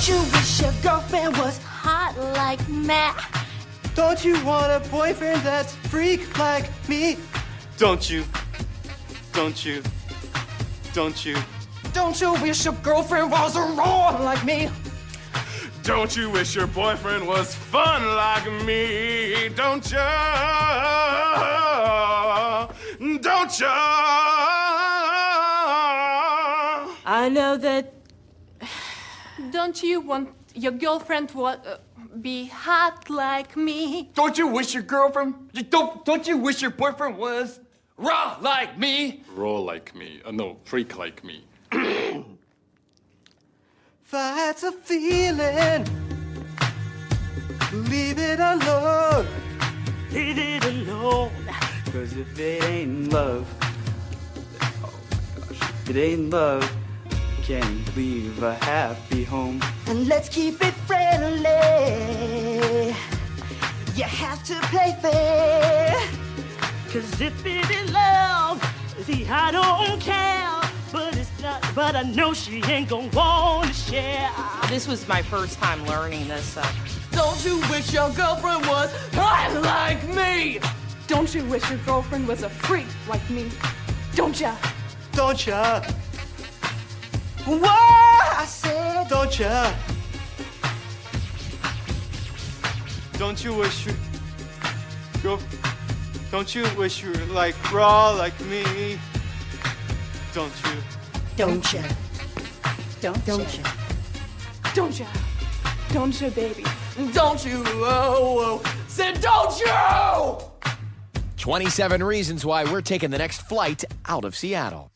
Don't you wish your girlfriend was hot like me? Don't you want a boyfriend that's freak like me? Don't you? Don't you? Don't you? Don't you wish your girlfriend was a raw like me? Don't you wish your boyfriend was fun like me? Don't you? Don't you? I know that. Don't you want your girlfriend to uh, be hot like me? Don't you wish your girlfriend? you Don't don't you wish your boyfriend was raw like me? Raw like me. Uh, no, freak like me. That's a feeling. Leave it alone. Leave it alone. Cause if it ain't love, oh my gosh, it ain't love, can't leave a happy home. And let's keep it friendly. You have to play fair. Cause if it ain't love, see, I don't care. But it's not, but I know she ain't gonna wanna share. This was my first time learning this. Uh, Don't you wish your girlfriend was hot like me? don't you wish your girlfriend was a freak like me? Don't ya? Don't ya? What I said. Don't ya? Don't you wish you go? Don't you wish you were like raw like me? Don't you? Don't you? Don't, don't you? Don't you? Don't you, baby? Don't you? Oh, oh. Said don't you? 27 reasons why we're taking the next flight out of Seattle.